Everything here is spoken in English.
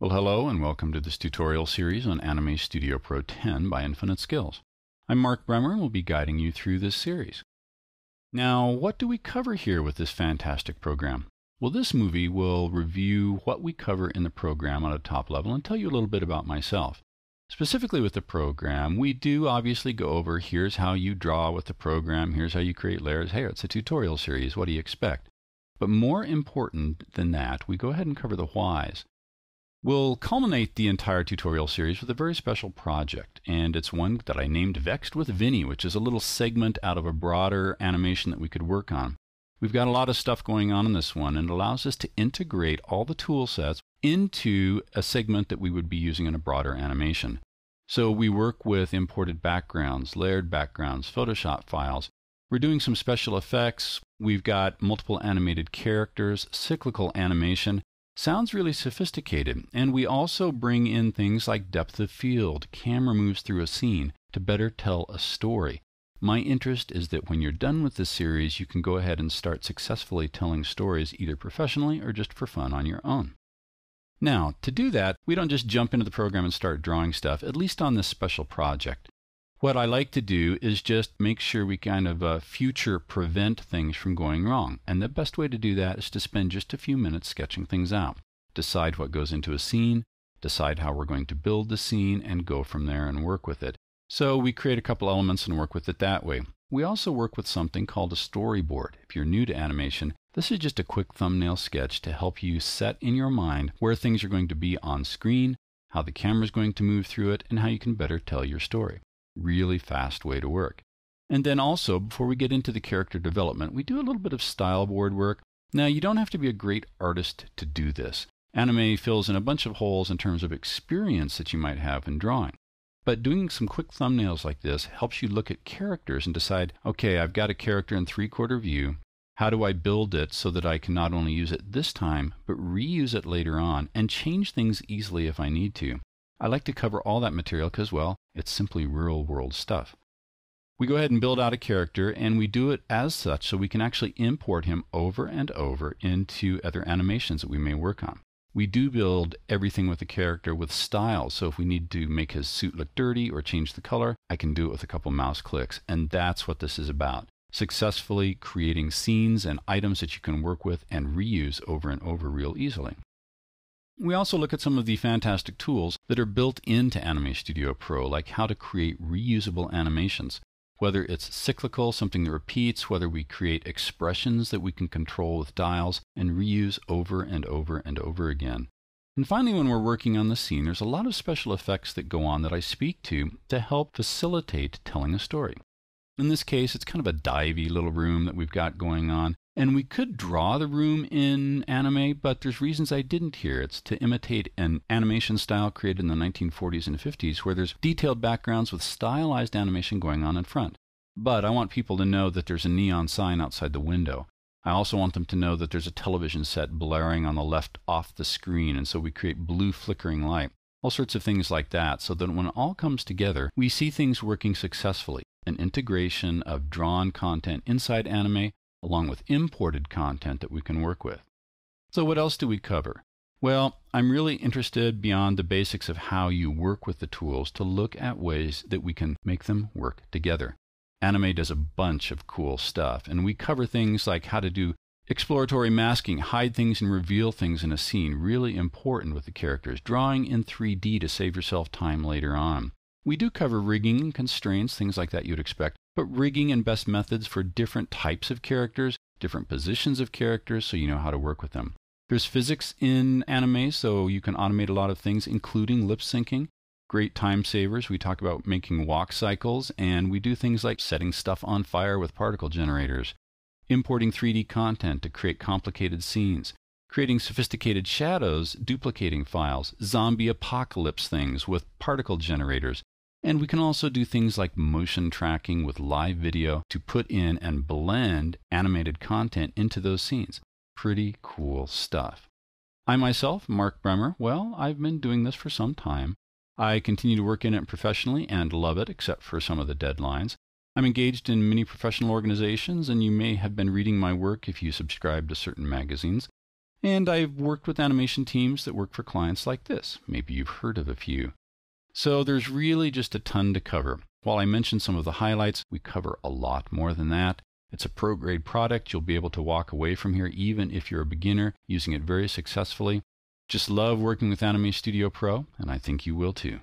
Well, hello and welcome to this tutorial series on Anime Studio Pro 10 by Infinite Skills. I'm Mark Bremer and will be guiding you through this series. Now, what do we cover here with this fantastic program? Well, this movie will review what we cover in the program on a top level and tell you a little bit about myself. Specifically with the program, we do obviously go over here's how you draw with the program, here's how you create layers. Hey, it's a tutorial series, what do you expect? But more important than that, we go ahead and cover the whys. We'll culminate the entire tutorial series with a very special project, and it's one that I named Vexed with Vinny, which is a little segment out of a broader animation that we could work on. We've got a lot of stuff going on in this one, and it allows us to integrate all the tool sets into a segment that we would be using in a broader animation. So we work with imported backgrounds, layered backgrounds, Photoshop files. We're doing some special effects. We've got multiple animated characters, cyclical animation, sounds really sophisticated. And we also bring in things like depth of field, camera moves through a scene to better tell a story. My interest is that when you're done with this series, you can go ahead and start successfully telling stories either professionally or just for fun on your own. Now, to do that, we don't just jump into the program and start drawing stuff, at least on this special project. What I like to do is just make sure we kind of uh, future prevent things from going wrong. And the best way to do that is to spend just a few minutes sketching things out. Decide what goes into a scene, decide how we're going to build the scene, and go from there and work with it. So we create a couple elements and work with it that way. We also work with something called a storyboard. If you're new to animation, this is just a quick thumbnail sketch to help you set in your mind where things are going to be on screen, how the camera is going to move through it, and how you can better tell your story. Really fast way to work. And then also, before we get into the character development, we do a little bit of style board work. Now, you don't have to be a great artist to do this. Anime fills in a bunch of holes in terms of experience that you might have in drawing. But doing some quick thumbnails like this helps you look at characters and decide, okay, I've got a character in three quarter view. How do I build it so that I can not only use it this time, but reuse it later on and change things easily if I need to? I like to cover all that material because, well, it's simply real world stuff. We go ahead and build out a character, and we do it as such so we can actually import him over and over into other animations that we may work on. We do build everything with the character with style, so if we need to make his suit look dirty or change the color, I can do it with a couple mouse clicks, and that's what this is about. Successfully creating scenes and items that you can work with and reuse over and over real easily. We also look at some of the fantastic tools that are built into Anime Studio Pro, like how to create reusable animations. Whether it's cyclical, something that repeats, whether we create expressions that we can control with dials and reuse over and over and over again. And finally, when we're working on the scene, there's a lot of special effects that go on that I speak to to help facilitate telling a story. In this case, it's kind of a divey little room that we've got going on. And we could draw the room in anime, but there's reasons I didn't here. It's to imitate an animation style created in the 1940s and 50s where there's detailed backgrounds with stylized animation going on in front. But I want people to know that there's a neon sign outside the window. I also want them to know that there's a television set blaring on the left off the screen, and so we create blue flickering light. All sorts of things like that, so that when it all comes together, we see things working successfully. An integration of drawn content inside anime along with imported content that we can work with. So, what else do we cover? Well, I'm really interested beyond the basics of how you work with the tools to look at ways that we can make them work together. Anime does a bunch of cool stuff, and we cover things like how to do exploratory masking, hide things and reveal things in a scene, really important with the characters, drawing in 3D to save yourself time later on. We do cover rigging and constraints, things like that you'd expect, but rigging and best methods for different types of characters, different positions of characters, so you know how to work with them. There's physics in anime, so you can automate a lot of things, including lip syncing. Great time savers. We talk about making walk cycles, and we do things like setting stuff on fire with particle generators, importing 3D content to create complicated scenes, creating sophisticated shadows, duplicating files, zombie apocalypse things with particle generators, and we can also do things like motion tracking with live video to put in and blend animated content into those scenes. Pretty cool stuff. I myself, Mark Bremer, well, I've been doing this for some time. I continue to work in it professionally and love it, except for some of the deadlines. I'm engaged in many professional organizations, and you may have been reading my work if you subscribe to certain magazines. And I've worked with animation teams that work for clients like this. Maybe you've heard of a few. So there's really just a ton to cover. While I mentioned some of the highlights, we cover a lot more than that. It's a pro grade product. You'll be able to walk away from here even if you're a beginner using it very successfully. Just love working with Anime Studio Pro, and I think you will too.